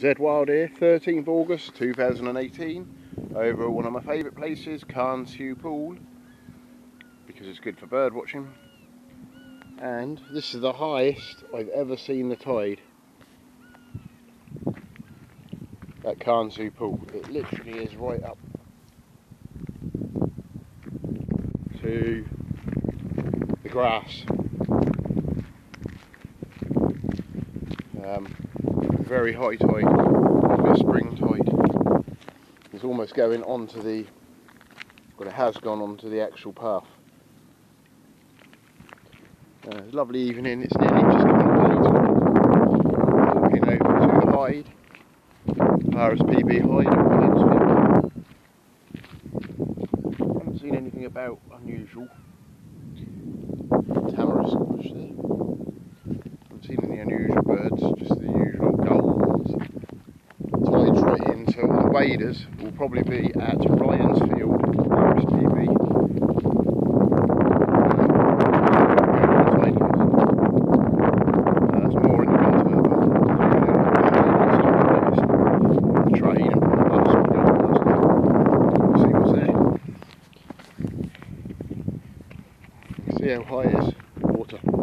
Zed Wild here, 13th August 2018, over one of my favourite places, Carnsew Pool, because it's good for bird watching. And this is the highest I've ever seen the tide at Carnsew Pool. It literally is right up to the grass. Um, very high tide, a spring tide. It's almost going onto the, well it has gone onto the actual path. Uh, lovely evening, it's nearly just late. Walking over to hide, RSPB hide. Haven't seen anything about unusual. Tamara's there. Haven't seen any unusual birds, just the usual tides right in, so the waders will probably be at Ryan's Field, RSTV. That's uh, more the winter, but trade and see what's there. See how high it is, water.